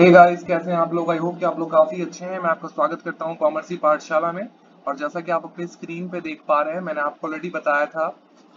Hey guys कैसे हैं आप लोग? आई होप कि आप लोग काफ़ी अच्छे हैं। मैं आपका स्वागत करता हूँ कॉमर्सी पाठशाला में। और जैसा कि आप अपनी स्क्रीन पे देख पा रहे हैं, मैंने आपको ऑलरेडी बताया था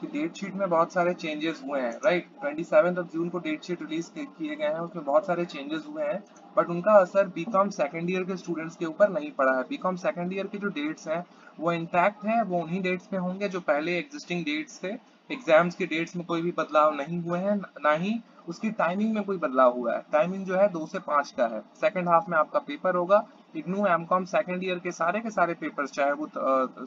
कि डेट शीट में बहुत सारे चेंजेस हुए हैं राइट ट्वेंटी ऑफ़ जून को डेट शीट रिलीज़ किए गए हैं। उसमें बहुत सारे चेंजेस हुए हैं बट उनका असर बीकॉम सेकेंड ईयर के स्टूडेंट्स के ऊपर नहीं पड़ा है। बीकॉम सेकेंड ईयर के जो डेट्स हैं, वो इंटैक्ट हैं, वो उन्हीं डेट्स में होंगे जो पहले एग्जिस्टिंग डेट्स थे। एग्ज़ाम्स के डेट्स में कोई भी बदलाव नहीं हुए हैं, ना ही उसकी टाइमिंग में कोई बदलाव हुआ है। टाइमिंग जो है दो से पाँच का है। सेकंड हाफ़ में आपका पेपर होगा। IGNOU MCom second year के सारे के सारे पेपर्स चाहे वो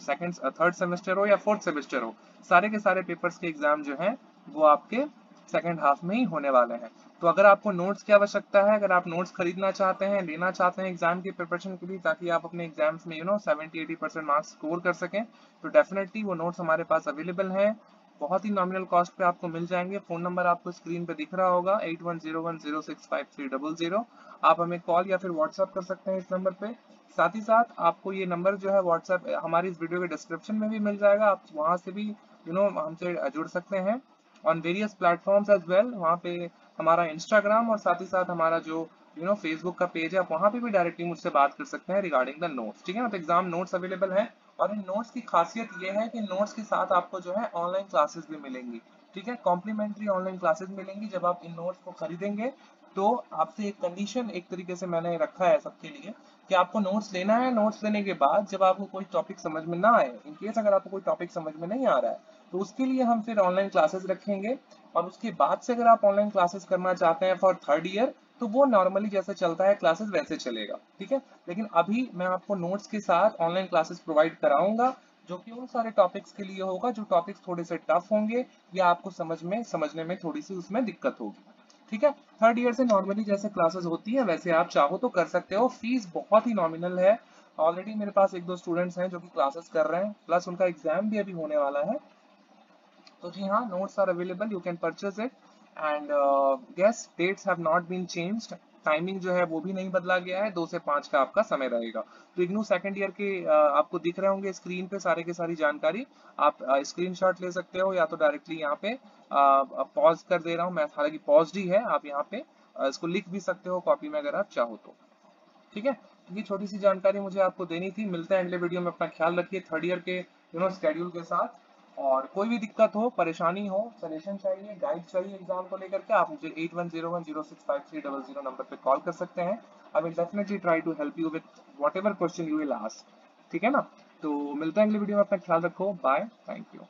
सेकंड थर्ड सेमेस्टर हो या फोर्थ सेमेस्टर हो, सारे के सारे पेपर्स के एग्ज़ाम जो है, वो आपके सेकेंड हाफ़ में ही होने वाले हैं। तो अगर आपको नोट्स की आवश्यकता है, अगर आप नोट्स खरीदना चाहते हैं, लेना चाहते हैं एग्ज़ाम की प्रिपरेशन के लिए, ताकि आप अपने एग्ज़ाम्स में you know seventy eighty percent marks score कर सकें तो डेफिनेटली वो नोट्स हमारे पास अवेलेबल हैं। बहुत ही नॉमिनल कॉस्ट पे आपको मिल जाएँगे। फ़ोन नंबर आपको स्क्रीन पे दिख रहा होगा eight one zero one zero six five three double zero आप हमें कॉल या फिर व्हाट्सएप कर सकते हैं इस नंबर पे। साथ ही साथ आपको ये नंबर जो है व्हाट्सएप हमारी इस वीडियो के डिस्क्रिप्शन में भी मिल जाएगा। आप वहाँ से भी यू नो हमसे जुड़ सकते हैं। On various platforms as well वहाँ पे हमारा इंस्टाग्राम और साथ ही साथ हमारा जो यू नो फेसबुक का पेज है, आप वहाँ पे भी डायरेक्टली मुझसे बात कर सकते हैं रिगार्डिंग द नोट्स ठीक है ना तो एग्ज़ाम नोट्स अवेलेबल है। और इन नोट्स की खासियत ये है कि नोट्स के साथ आपको जो है ऑनलाइन क्लासेस भी मिलेंगी। ठीक है? कॉम्प्लीमेंट्री ऑनलाइन क्लासेस मिलेंगी जब आप इन नोट्स को खरीदेंगे। तो आपसे एक कंडीशन एक तरीके से मैंने रखा है सबके लिए कि आपको नोट्स लेना है। नोट्स लेने के बाद जब आपको कोई टॉपिक समझ में ना आए इनकेस अगर आपको कोई टॉपिक समझ में नहीं आ रहा है तो उसके लिए हम फिर ऑनलाइन क्लासेस रखेंगे। और उसके बाद से अगर आप ऑनलाइन क्लासेस करना चाहते हैं फॉर थर्ड ईयर तो वो नॉर्मली जैसे चलता है क्लासेस वैसे चलेगा, ठीक है? लेकिन अभी मैं आपको नोट्स के साथ ऑनलाइन क्लासेस प्रोवाइड कराऊँगा, जो कि उन सारे टॉपिक्स के लिए होगा, जो टॉपिक्स थोड़े से टफ होंगे, या आपको समझ में, समझने में थोड़ी सी उसमें दिक्कत होगी, ठीक है? थर्ड ईयर से नॉर्मली जैसे क्लासेस होती है, वैसे आप चाहो तो कर सकते हो। फ़ीस बहुत ही नॉमिनल है। ऑलरेडी मेरे पास एक दो स्टूडेंट्स हैं, जो कि क्लासेस कर रहे हैं प्लस उनका एग्ज़ाम भी अभी होने वाला है। तो जी हाँ notes are available you can purchase it and yes dates have not been changed timing जो है वो भी नहीं बदला गया है। दो से पाँच का आपका समय रहेगा। तो इग्नू सेकंड ईयर के uh, आपको दिख रहे होंगे स्क्रीन पे सारे के सारी जानकारी। आप स्क्रीनशॉट uh, ले सकते हो या तो डायरेक्टली यहाँ पे पॉज uh, कर दे रहा हूँ। मैं हालाँकि पॉज ही है। आप यहाँ पे इसको लिख भी सकते हो कॉपी में अगर आप चाहो तो। ठीक है? ये छोटी सी जानकारी मुझे आपको देनी थी। मिलते हैं अगले वीडियो में। अपना ख्याल रखिए। थर्ड ईयर के यू नो स्केड्यूल के साथ। और कोई भी दिक्कत हो, परेशानी हो, सजेशन चाहिए गाइड चाहिए एग्ज़ाम को लेकर के, आप मुझे eight one zero one zero six five three double zero number पे कॉल कर सकते हैं। I will definitely try to help you with whatever question you will ask ठीक है ना? तो मिलते हैं अगले वीडियो में, अपना ख्याल रखो। Bye thank you